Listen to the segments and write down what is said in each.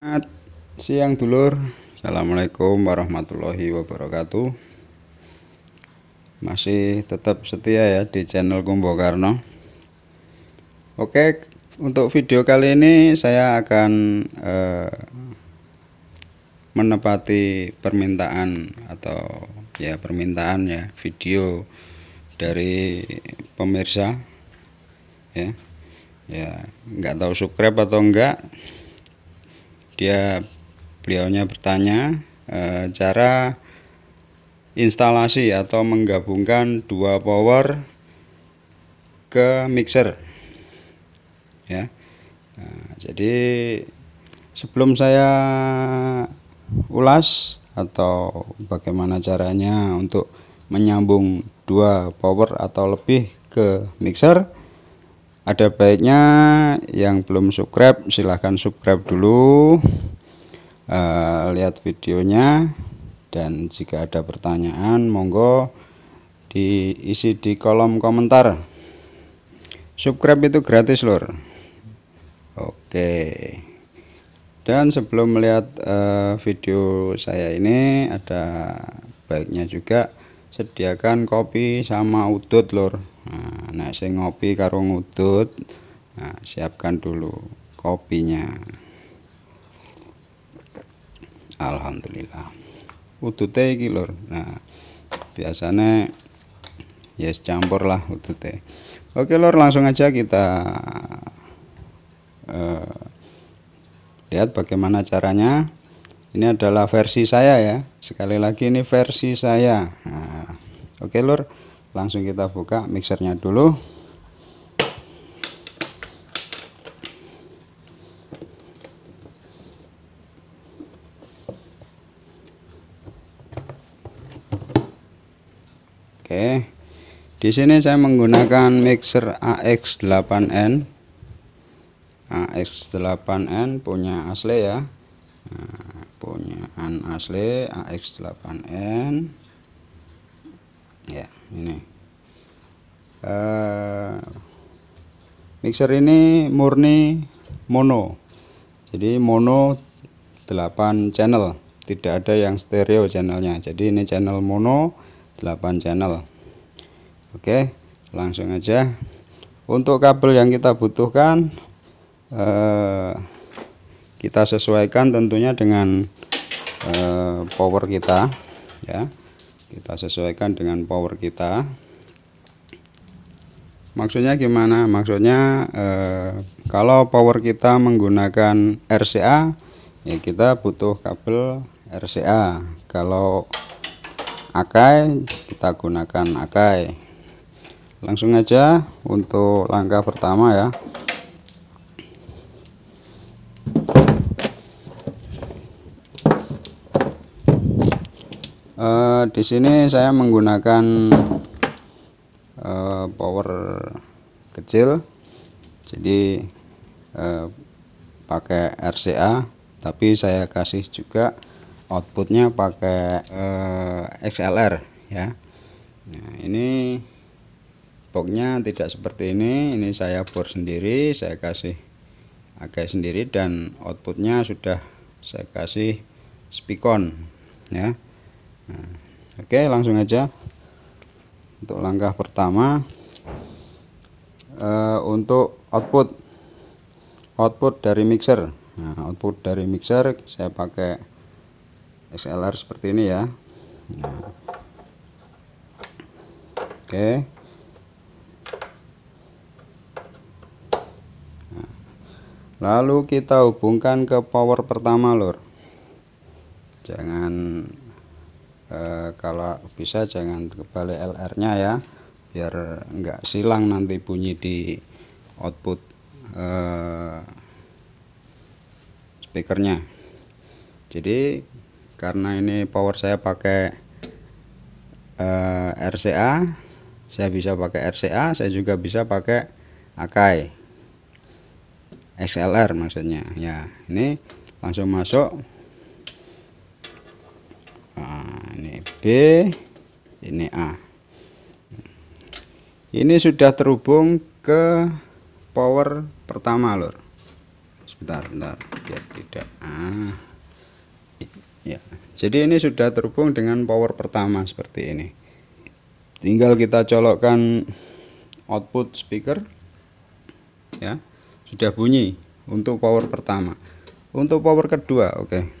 Selamat siang dulur. Assalamualaikum warahmatullahi wabarakatuh. Masih tetap setia ya di channel Kumbo Karno. Oke untuk video kali ini saya akan eh, menepati permintaan atau ya permintaan ya video dari pemirsa ya. Ya nggak tahu subscribe atau enggak dia beliaunya bertanya e, cara instalasi atau menggabungkan dua power ke mixer. Ya. Nah, jadi sebelum saya ulas atau bagaimana caranya untuk menyambung dua power atau lebih ke mixer ada baiknya yang belum subscribe silahkan subscribe dulu uh, lihat videonya dan jika ada pertanyaan monggo diisi di kolom komentar. Subscribe itu gratis lor oke. Dan sebelum melihat uh, video saya ini ada baiknya juga sediakan kopi sama udut lor nah, saya ngopi karo ngudut nah, siapkan dulu kopinya. Alhamdulillah. Udute iki lur. Nah biasanya yes campur lah udute. Oke lor langsung aja kita uh, lihat bagaimana caranya ini adalah versi saya ya. Sekali lagi ini versi saya. Nah, oke lor langsung kita buka mixernya dulu. Oke. Di sini saya menggunakan mixer AX8N AX8N punya asli ya asli AX8N ya ini. Uh, mixer ini murni mono. Jadi mono 8 channel. Tidak ada yang stereo channelnya. Jadi ini channel mono 8 channel. Oke langsung aja. Untuk kabel yang kita butuhkan uh, kita sesuaikan tentunya dengan uh, power kita ya. Kita sesuaikan dengan power kita. Maksudnya gimana? Maksudnya eh, kalau power kita menggunakan RCA ya kita butuh kabel RCA kalau akai kita gunakan akai langsung aja untuk langkah pertama ya uh, di sini saya menggunakan uh, power kecil. Jadi uh, pakai RCA tapi saya kasih juga outputnya pakai XLR ya. Nah, ini boxnya tidak seperti ini. Ini saya bor sendiri saya kasih agak sendiri dan outputnya sudah saya kasih spikon ya nah, oke langsung aja. Untuk langkah pertama uh, untuk output. Output dari mixer. Nah, output dari mixer saya pakai XLR seperti ini ya. Nah, oke. Nah, lalu kita hubungkan ke power pertama lor jangan e, kalau bisa jangan kebalik LR nya ya biar enggak silang nanti bunyi di output e, speakernya. Jadi karena ini power saya pakai e, RCA saya bisa pakai RCA saya juga bisa pakai Akai. XLR maksudnya. Ya ini langsung masuk ini B ini A. Ini sudah terhubung ke power pertama lor sebentar bentar biar tidak ah jadi ini sudah terhubung dengan power pertama seperti ini. Tinggal kita colokkan output speaker. Ya sudah bunyi untuk power pertama. Untuk power kedua oke. okay.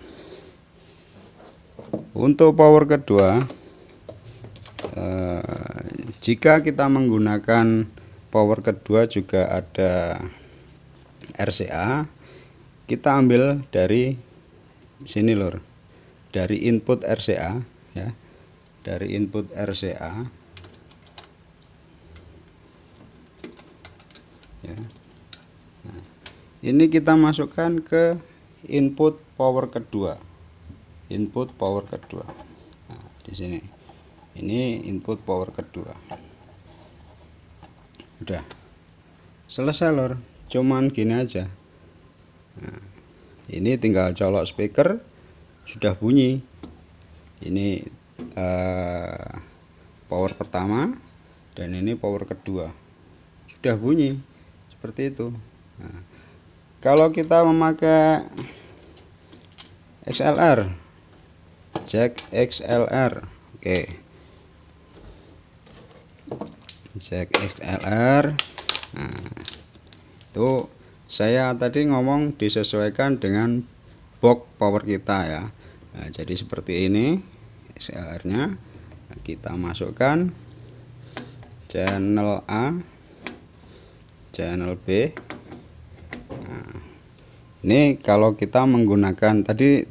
Untuk power kedua eh, jika kita menggunakan power kedua juga ada RCA kita ambil dari sini lor dari input RCA ya. Dari input RCA ya. Nah, ini kita masukkan ke input power kedua input power kedua. Nah, di sini. Ini input power kedua. Udah. Selesai lor cuman gini aja. Nah, ini tinggal colok speaker. Sudah bunyi. Ini uh, power pertama. Dan ini power kedua. Sudah bunyi. Seperti itu. Nah, kalau kita memakai XLR jack XLR oke. Okay jack XLR nah, itu saya tadi ngomong disesuaikan dengan box power kita ya. Nah, jadi seperti ini XLR nya nah, kita masukkan channel A channel B. Nah, ini kalau kita menggunakan tadi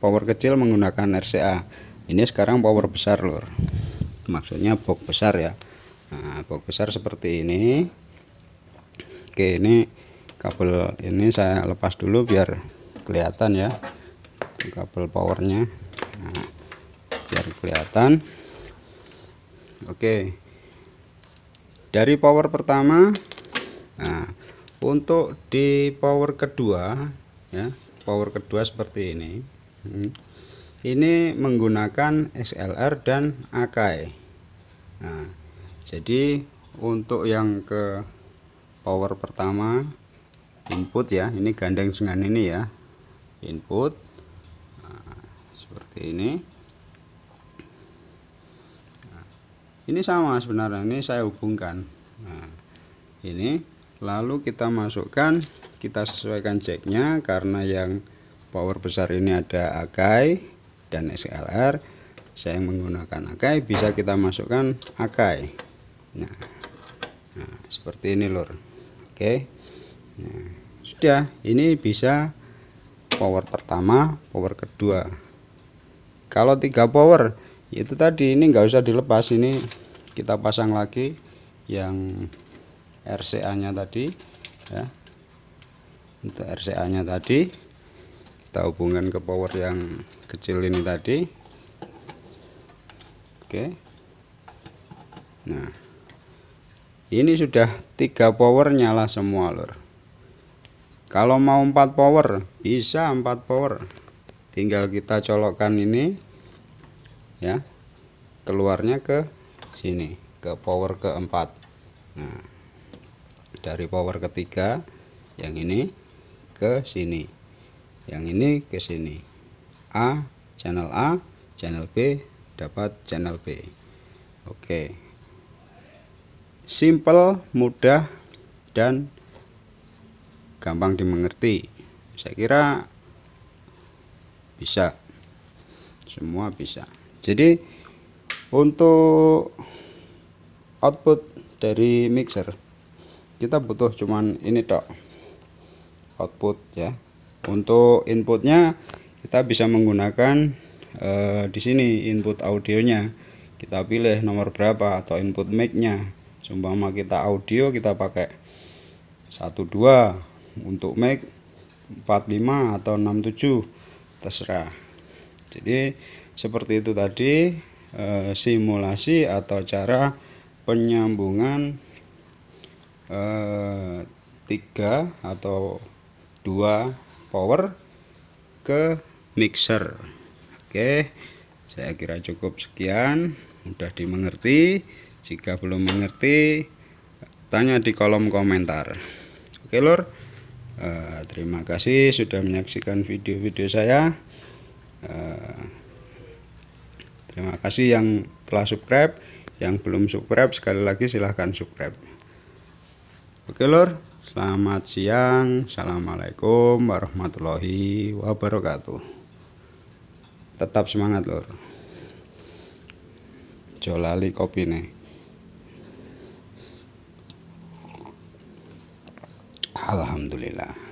power kecil menggunakan RCA ini sekarang power besar lor maksudnya box besar ya. Nah box besar seperti ini. Oke ini kabel ini saya lepas dulu biar kelihatan ya kabel powernya. Nah, biar kelihatan. Oke. Dari power pertama nah untuk di power kedua ya power kedua seperti ini ini menggunakan XLR dan Akai nah jadi untuk yang ke power pertama input ya. Ini gandeng dengan ini ya. Input. Nah, seperti ini. Nah, ini sama sebenarnya. Ini saya hubungkan. Nah, ini lalu kita masukkan kita sesuaikan jacknya karena yang power besar ini ada Akai dan SLR saya menggunakan Akai bisa kita masukkan Akai. Nah, nah seperti ini lor oke. Nah, sudah. Ini bisa power pertama power kedua. Kalau tiga power itu tadi ini enggak usah dilepas. Ini kita pasang lagi yang RCA nya tadi ya. Untuk RCA nya tadi kita hubungkan ke power yang kecil ini tadi. Oke. Nah ini sudah tiga power nyala semua lor kalau mau empat power bisa empat power. Tinggal kita colokkan ini ya. Keluarnya ke sini ke power keempat. Nah dari power ketiga yang ini ke sini yang ini ke sini A channel A channel B dapat channel B oke simple, mudah, dan gampang dimengerti. Saya kira bisa, semua bisa. Jadi untuk output dari mixer kita butuh cuman ini dok output ya. Untuk inputnya kita bisa menggunakan eh, di sini input audionya. Kita pilih nomor berapa atau input mic-nya. Seumpama kita audio kita pakai 12 untuk mic 45 atau 67 terserah. Jadi seperti itu tadi e, simulasi atau cara penyambungan e, tiga atau dua power ke mixer oke saya kira cukup sekian mudah dimengerti jika belum mengerti, tanya di kolom komentar. Oke, Lur. Uh, terima kasih sudah menyaksikan video-video saya. Uh, terima kasih yang telah subscribe yang belum subscribe sekali lagi silahkan subscribe oke lor selamat siang. Assalamualaikum warahmatullahi wabarakatuh. Tetap semangat lor jolali kopi nih. Alhamdulillah